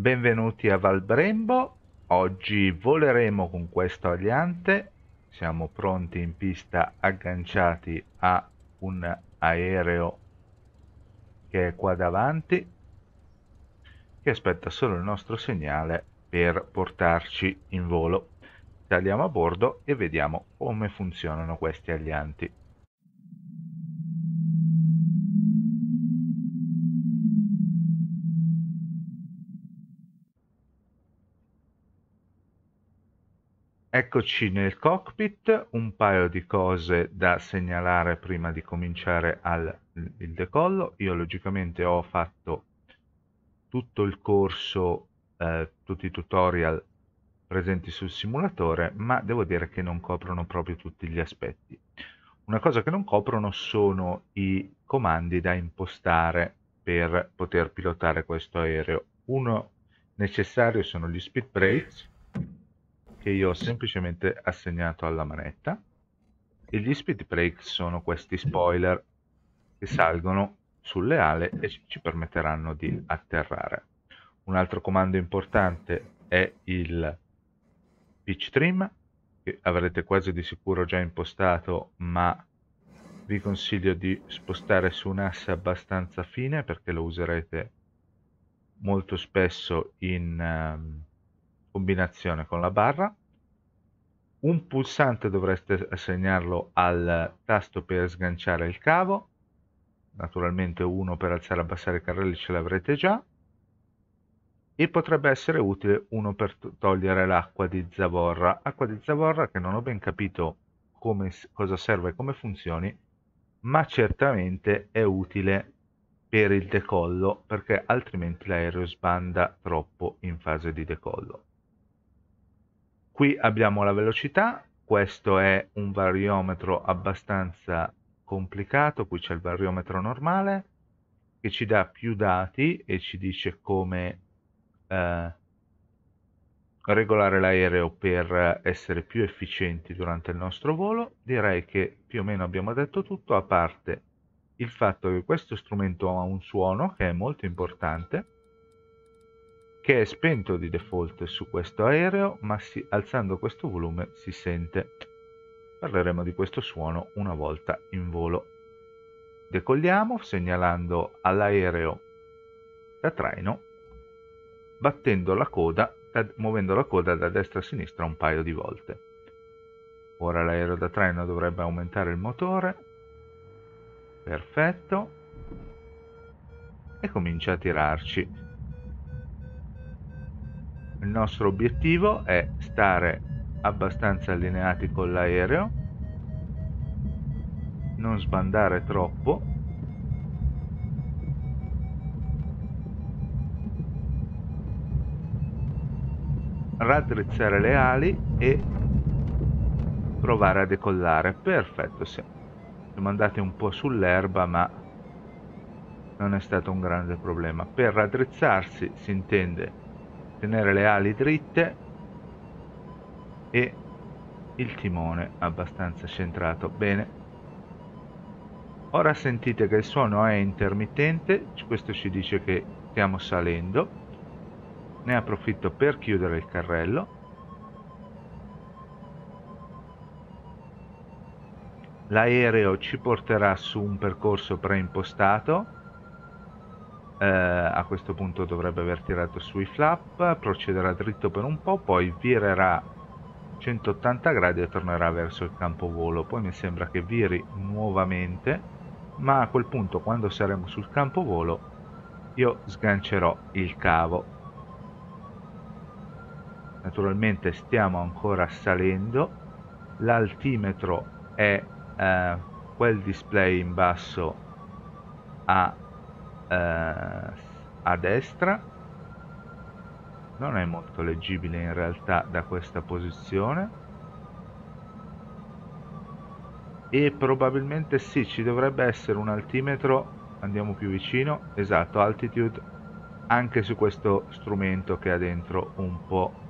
Benvenuti a Valbrembo, oggi voleremo con questo aliante, siamo pronti in pista agganciati a un aereo che è qua davanti, che aspetta solo il nostro segnale per portarci in volo. Saliamo a bordo e vediamo come funzionano questi alianti. Eccoci nel cockpit, un paio di cose da segnalare prima di cominciare al, il decollo. Io logicamente ho fatto tutto il corso, eh, tutti i tutorial presenti sul simulatore, ma devo dire che non coprono proprio tutti gli aspetti. Una cosa che non coprono sono i comandi da impostare per poter pilotare questo aereo. Uno necessario sono gli speed brakes, che io ho semplicemente assegnato alla manetta e gli speed brake sono questi spoiler che salgono sulle ale e ci permetteranno di atterrare. Un altro comando importante è il pitch trim che avrete quasi di sicuro già impostato ma vi consiglio di spostare su un asse abbastanza fine perché lo userete molto spesso in um, combinazione con la barra. Un pulsante dovreste assegnarlo al tasto per sganciare il cavo, naturalmente uno per alzare e abbassare i carrelli ce l'avrete già, e potrebbe essere utile uno per togliere l'acqua di zavorra, acqua di zavorra che non ho ben capito come, cosa serve e come funzioni, ma certamente è utile per il decollo perché altrimenti l'aereo sbanda troppo in fase di decollo. Qui abbiamo la velocità, questo è un variometro abbastanza complicato, qui c'è il variometro normale che ci dà più dati e ci dice come eh, regolare l'aereo per essere più efficienti durante il nostro volo. Direi che più o meno abbiamo detto tutto, a parte il fatto che questo strumento ha un suono che è molto importante che è spento di default su questo aereo, ma si, alzando questo volume si sente. Parleremo di questo suono una volta in volo. Decolliamo segnalando all'aereo da traino, battendo la coda, muovendo la coda da destra a sinistra un paio di volte. Ora l'aereo da traino dovrebbe aumentare il motore. Perfetto. E comincia a tirarci il nostro obiettivo è stare abbastanza allineati con l'aereo non sbandare troppo raddrizzare le ali e provare a decollare. Perfetto siamo andati un po' sull'erba ma non è stato un grande problema. Per raddrizzarsi si intende tenere le ali dritte e il timone abbastanza centrato. Bene. Ora sentite che il suono è intermittente questo ci dice che stiamo salendo. Ne approfitto per chiudere il carrello. L'aereo ci porterà su un percorso preimpostato eh, a questo punto dovrebbe aver tirato sui flap, procederà dritto per un po', poi virerà 180 gradi e tornerà verso il campo volo. Poi mi sembra che viri nuovamente, ma a quel punto quando saremo sul campo volo io sgancerò il cavo. Naturalmente stiamo ancora salendo, l'altimetro è eh, quel display in basso a a destra. Non è molto leggibile in realtà da questa posizione. E probabilmente sì ci dovrebbe essere un altimetro andiamo più vicino esatto altitude anche su questo strumento che ha dentro un po'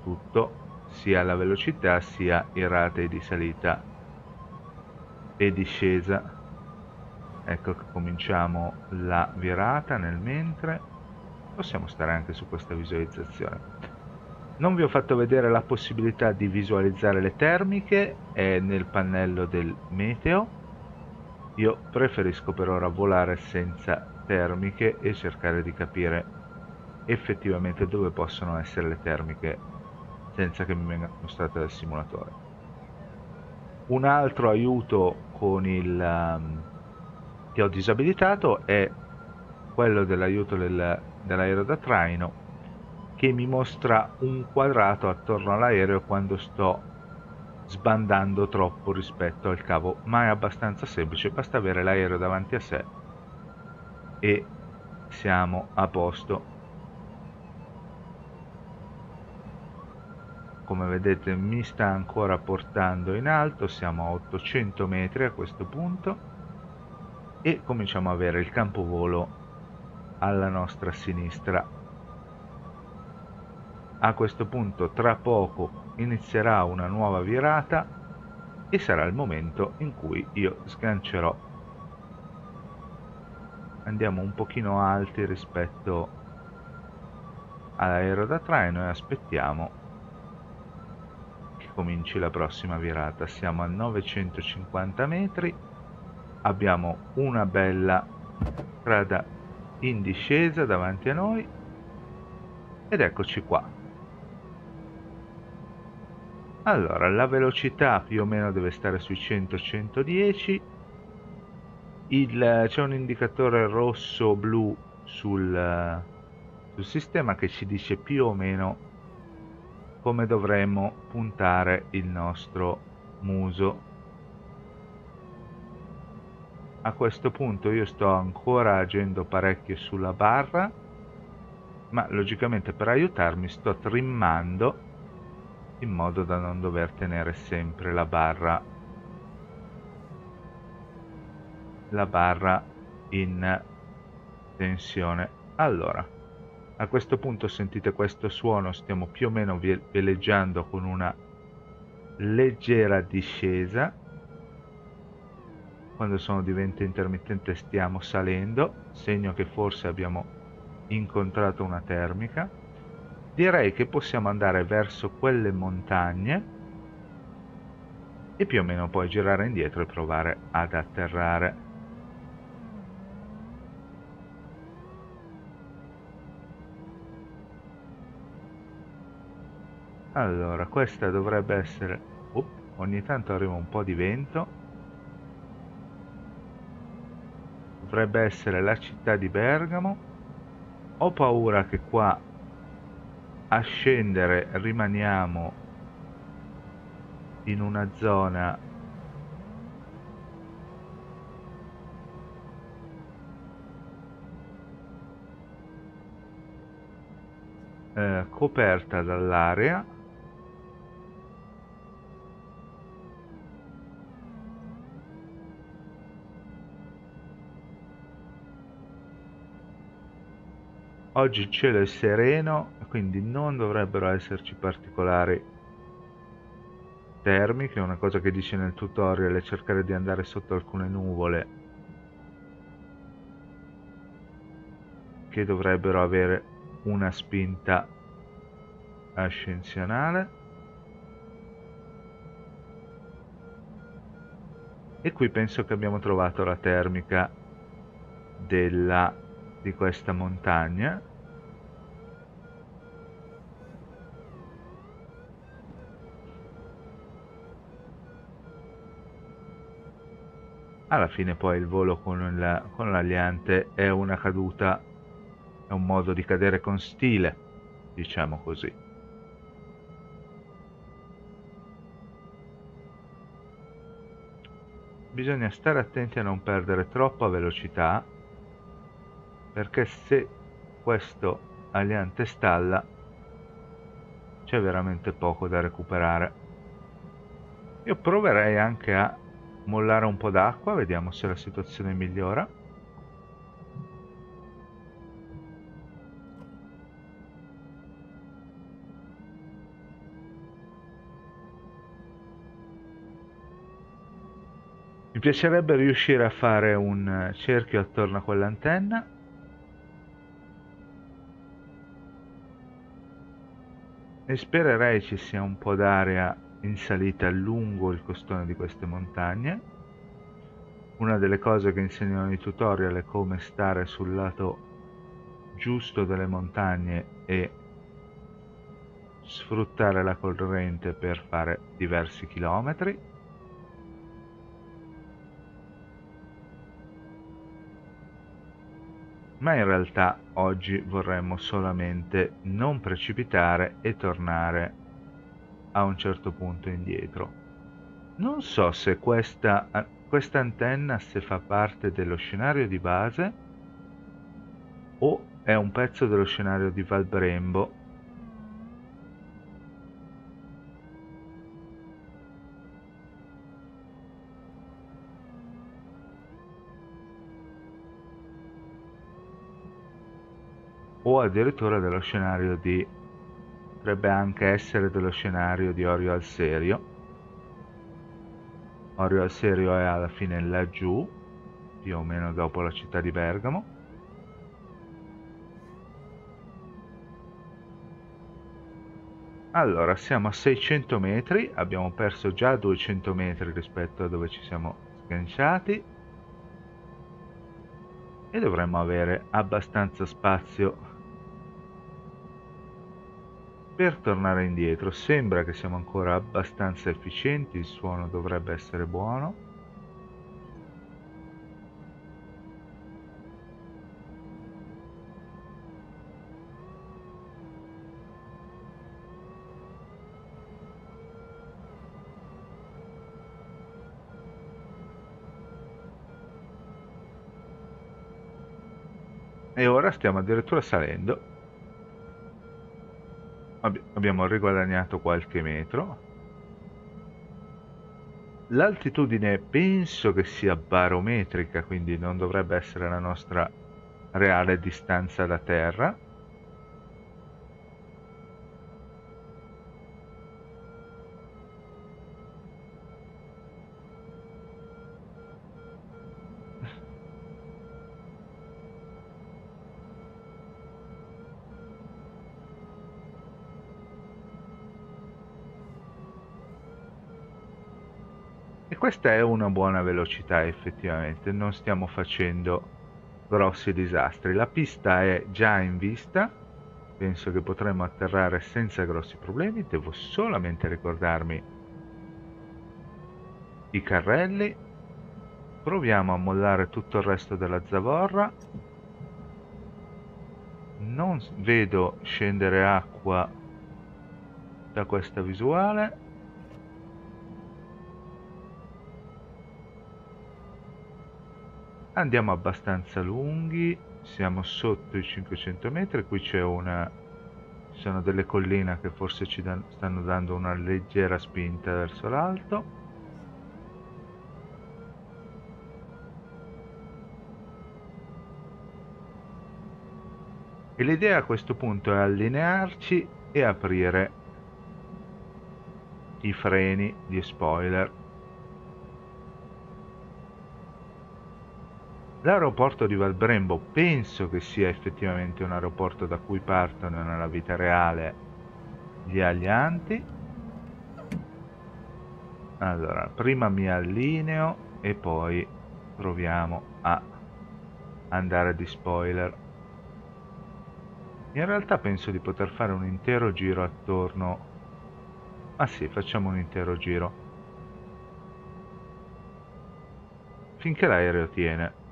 tutto sia la velocità sia i rate di salita e discesa ecco che cominciamo la virata nel mentre possiamo stare anche su questa visualizzazione. Non vi ho fatto vedere la possibilità di visualizzare le termiche, è nel pannello del meteo. Io preferisco per ora volare senza termiche e cercare di capire effettivamente dove possono essere le termiche senza che mi vengano mostrate dal simulatore. Un altro aiuto con il um, che ho disabilitato è quello dell'aiuto del, dell'aereo da traino che mi mostra un quadrato attorno all'aereo quando sto sbandando troppo rispetto al cavo. Ma è abbastanza semplice basta avere l'aereo davanti a sé e siamo a posto. Come vedete mi sta ancora portando in alto siamo a 800 metri a questo punto e cominciamo a avere il campo volo alla nostra sinistra. A questo punto tra poco inizierà una nuova virata e sarà il momento in cui io sgancerò. Andiamo un pochino alti rispetto all'aereo da traino e aspettiamo cominci la prossima virata. Siamo a 950 metri, abbiamo una bella strada in discesa davanti a noi ed eccoci qua. Allora, la velocità più o meno deve stare sui 100-110, c'è un indicatore rosso-blu sul, sul sistema che ci dice più o meno come dovremmo puntare il nostro muso a questo punto io sto ancora agendo parecchio sulla barra ma logicamente per aiutarmi sto trimmando in modo da non dover tenere sempre la barra la barra in tensione allora a questo punto sentite questo suono, stiamo più o meno veleggiando con una leggera discesa. Quando sono di vento intermittente stiamo salendo, segno che forse abbiamo incontrato una termica. Direi che possiamo andare verso quelle montagne e più o meno poi girare indietro e provare ad atterrare. allora questa dovrebbe essere Up, ogni tanto arriva un po' di vento dovrebbe essere la città di Bergamo. Ho paura che qua a scendere rimaniamo in una zona eh, coperta dall'area Oggi il cielo è sereno, quindi non dovrebbero esserci particolari termiche, una cosa che dice nel tutorial è cercare di andare sotto alcune nuvole che dovrebbero avere una spinta ascensionale. E qui penso che abbiamo trovato la termica della di questa montagna. Alla fine poi il volo con, il, con l'aliante è una caduta è un modo di cadere con stile diciamo così. Bisogna stare attenti a non perdere troppa velocità perché se questo aliante stalla c'è veramente poco da recuperare. Io proverei anche a mollare un po' d'acqua vediamo se la situazione migliora. Mi piacerebbe riuscire a fare un cerchio attorno a quell'antenna e spererei ci sia un po' d'aria in salita lungo il costone di queste montagne. Una delle cose che insegnano i tutorial è come stare sul lato giusto delle montagne e sfruttare la corrente per fare diversi chilometri. Ma in realtà oggi vorremmo solamente non precipitare e tornare a un certo punto indietro. Non so se questa, questa antenna se fa parte dello scenario di base o è un pezzo dello scenario di Valbrembo o addirittura dello scenario di potrebbe anche essere dello scenario di Orio al Serio. Orio al Serio è alla fine laggiù più o meno dopo la città di Bergamo. Allora, siamo a 600 metri, abbiamo perso già 200 metri rispetto a dove ci siamo sganciati. E dovremmo avere abbastanza spazio per tornare indietro. Sembra che siamo ancora abbastanza efficienti, il suono dovrebbe essere buono. e ora stiamo addirittura salendo Abbi abbiamo riguadagnato qualche metro. L'altitudine penso che sia barometrica quindi non dovrebbe essere la nostra reale distanza da terra E questa è una buona velocità effettivamente, non stiamo facendo grossi disastri. La pista è già in vista, penso che potremo atterrare senza grossi problemi, devo solamente ricordarmi i carrelli. Proviamo a mollare tutto il resto della zavorra. Non vedo scendere acqua da questa visuale. Andiamo abbastanza lunghi siamo sotto i 500 metri qui c'è una ci sono delle colline che forse ci dan stanno dando una leggera spinta verso l'alto. E l'idea a questo punto è allinearci e aprire i freni di spoiler L'aeroporto di Valbrembo penso che sia effettivamente un aeroporto da cui partono nella vita reale gli alianti. Allora, prima mi allineo e poi proviamo a andare di spoiler. In realtà penso di poter fare un intero giro attorno... Ah sì, facciamo un intero giro. Finché l'aereo tiene.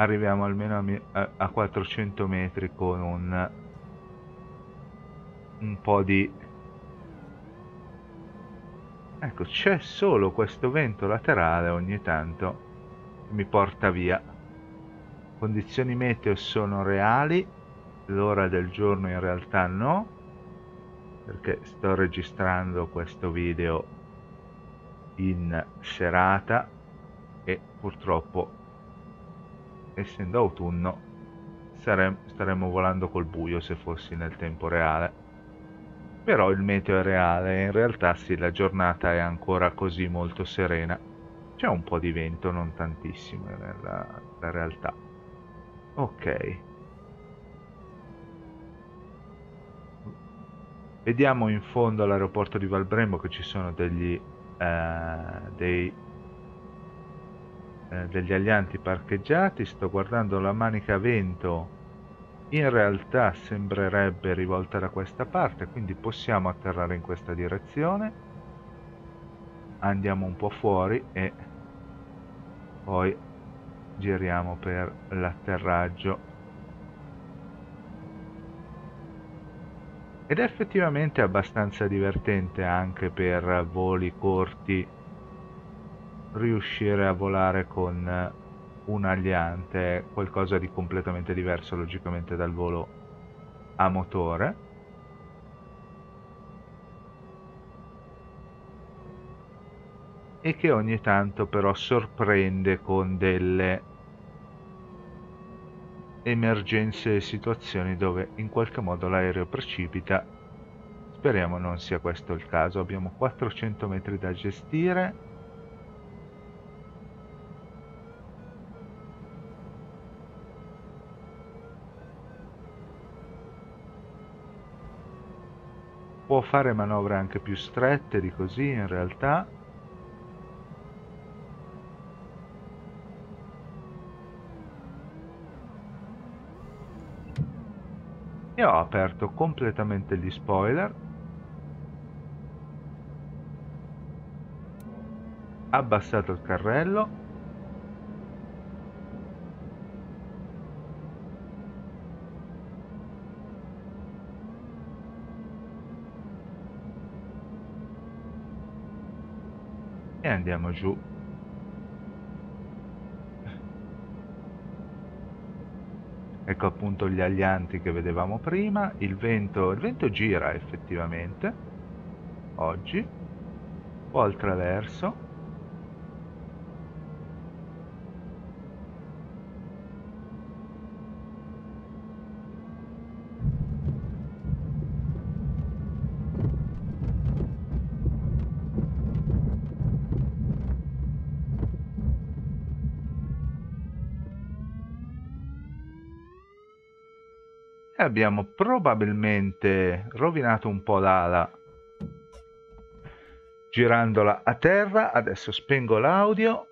Arriviamo almeno a, a 400 metri con un, un po' di ecco c'è solo questo vento laterale ogni tanto che mi porta via. Condizioni meteo sono reali l'ora del giorno in realtà no perché sto registrando questo video in serata e purtroppo essendo autunno staremmo volando col buio se fossi nel tempo reale. Però il meteo è reale e in realtà sì la giornata è ancora così molto serena. C'è un po' di vento non tantissimo nella, nella realtà. Ok. Vediamo in fondo all'aeroporto di Valbrembo che ci sono degli eh, dei eh, degli alianti parcheggiati sto guardando la manica vento. In realtà sembrerebbe rivolta da questa parte quindi possiamo atterrare in questa direzione. Andiamo un po' fuori e poi giriamo per l'atterraggio. Ed è effettivamente abbastanza divertente anche per voli corti riuscire a volare con un aliante qualcosa di completamente diverso logicamente dal volo a motore. E che ogni tanto però sorprende con delle emergenze e situazioni dove in qualche modo l'aereo precipita. Speriamo non sia questo il caso. Abbiamo 400 metri da gestire può fare manovre anche più strette di così in realtà. E ho aperto completamente gli spoiler. Abbassato il carrello andiamo giù. Ecco appunto gli alianti che vedevamo prima. Il vento, il vento gira effettivamente. Oggi. Un po' al traverso e abbiamo probabilmente rovinato un po' l'ala. Girandola a terra adesso spengo l'audio.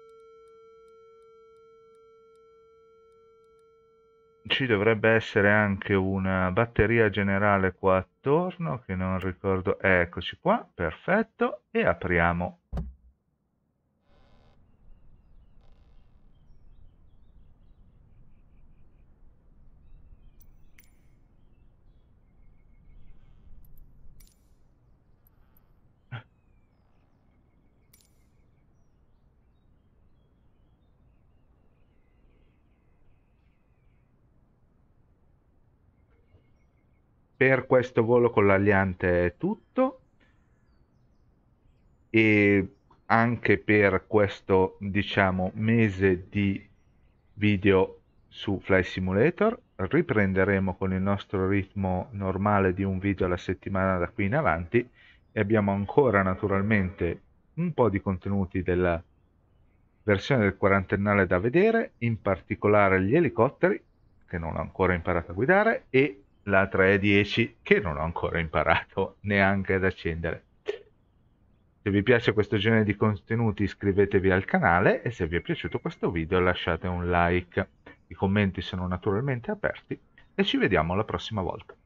Ci dovrebbe essere anche una batteria generale qua attorno che non ricordo. Eccoci qua perfetto e apriamo per questo volo con l'aliante è tutto. E anche per questo diciamo mese di video su Fly Simulator. Riprenderemo con il nostro ritmo normale di un video alla settimana da qui in avanti. E abbiamo ancora naturalmente un po' di contenuti della versione del quarantennale da vedere in particolare gli elicotteri che non ho ancora imparato a guidare e la 310 che non ho ancora imparato neanche ad accendere. Se vi piace questo genere di contenuti iscrivetevi al canale e se vi è piaciuto questo video lasciate un like. I commenti sono naturalmente aperti e ci vediamo la prossima volta.